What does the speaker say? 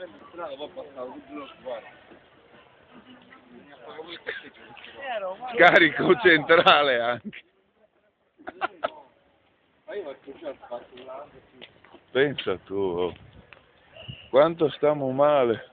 nel strada, poi passavo tutto lo sguardo. Carico centrale anche. Ma io faccio già il fatto Pensa tu, oh. quanto stiamo male.